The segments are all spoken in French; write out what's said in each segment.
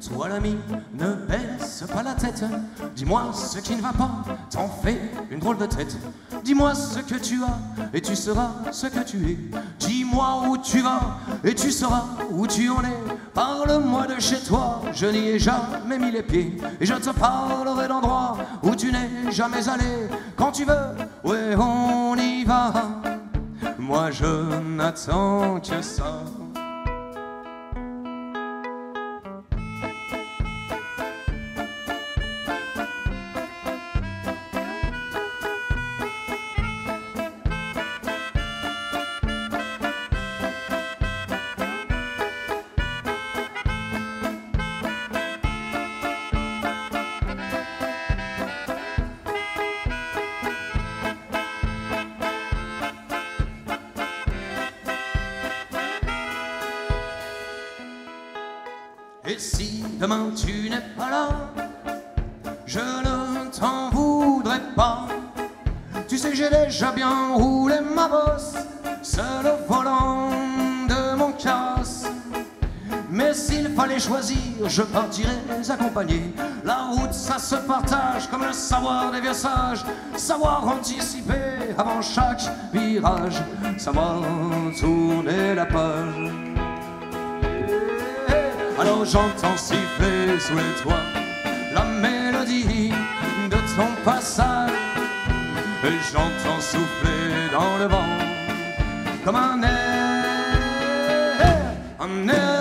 Toi l'ami, ne baisse pas la tête. Dis-moi ce qui ne va pas, t'en fais une drôle de tête. Dis-moi ce que tu as, et tu seras ce que tu es. Dis-moi où tu vas, et tu sauras où tu en es. Parle-moi de chez toi, je n'y ai jamais mis les pieds. Et je te parlerai d'endroits où tu n'es jamais allé. Quand tu veux, ouais, on y va. Moi je n'attends que ça. Si demain tu n'es pas là, je ne t'en voudrais pas. Tu sais, j'ai déjà bien roulé ma bosse, seul au volant de mon casse. Mais s'il fallait choisir, je partirais accompagné. La route, ça se partage comme le savoir des vieux sages. Savoir anticiper avant chaque virage, savoir tourner la page. Alors j'entends siffler sous les toits la mélodie de ton passage. Et j'entends souffler dans le vent comme un air, un air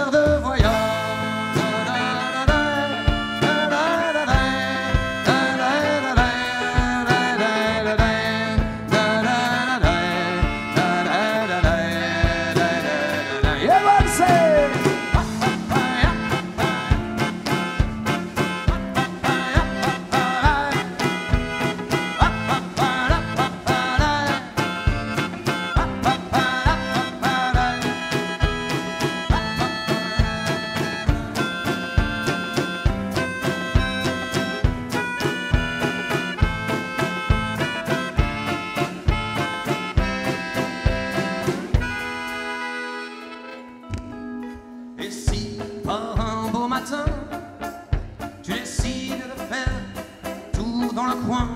un beau matin, tu décides de faire tour dans le coin,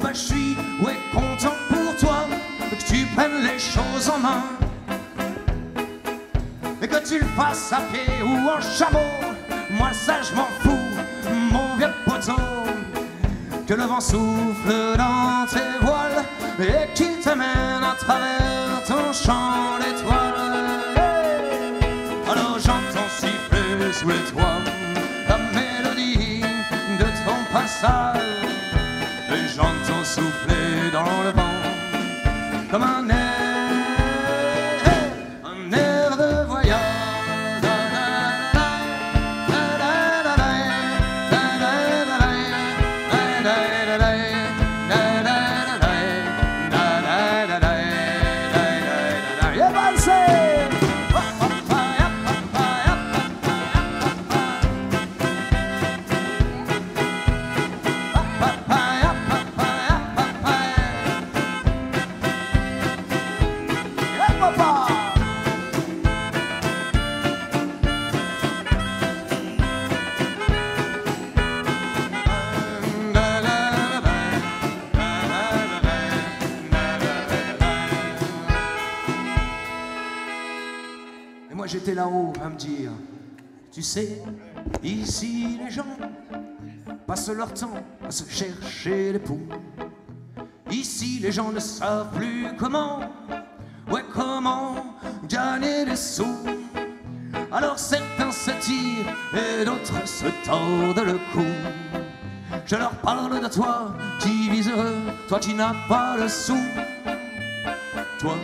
bah je suis ouais content pour toi que tu prennes les choses en main. Et que tu le fasses à pied ou en chameau, moi ça je m'en fous, mon vieux poteau. Que le vent souffle dans tes voiles et qu'il t'amène à travers ton champ d'étoiles. Toits la mélodie de ton passage. Et j'entends souffler dans le vent comme un air, j'étais là-haut à me dire, tu sais, ici les gens passent leur temps à se chercher les poux. Ici les gens ne savent plus comment, ouais comment gagner des sous. Alors certains se tirent et d'autres se tordent le cou. Je leur parle de toi qui vis heureux, toi qui n'as pas le sou. Toi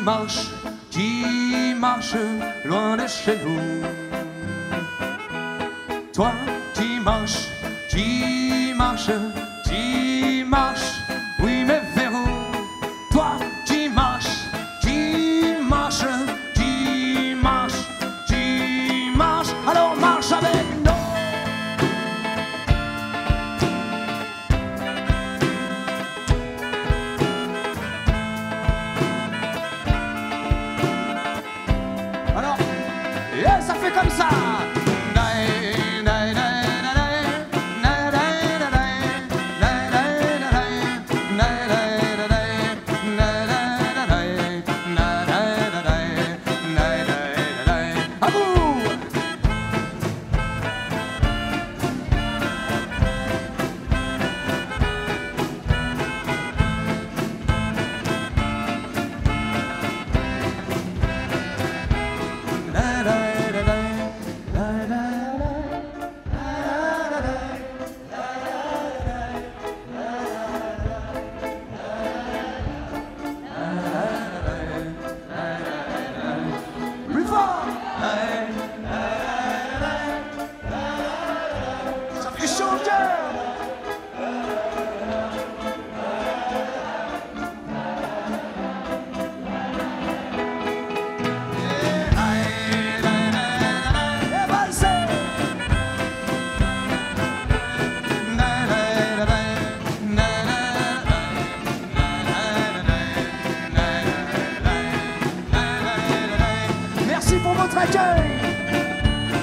marches, qui marches loin de chez vous. Toi qui marches,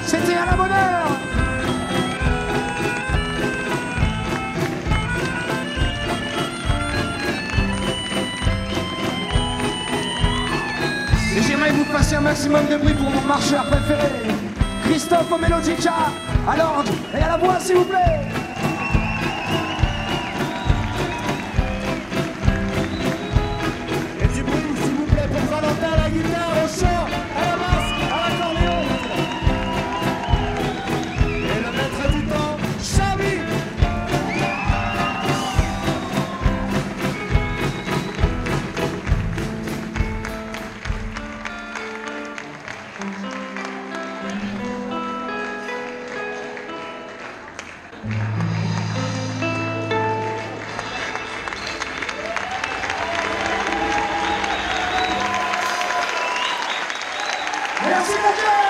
C'était à la bonne heure. Et j'aimerais vous passer un maximum de bruit pour mon marcheur préféré, Christophe Omelodica, à l'ordre et à la voix s'il vous plaît. Et du bruit s'il vous plaît pour Valentin la guitare au chant Merci beaucoup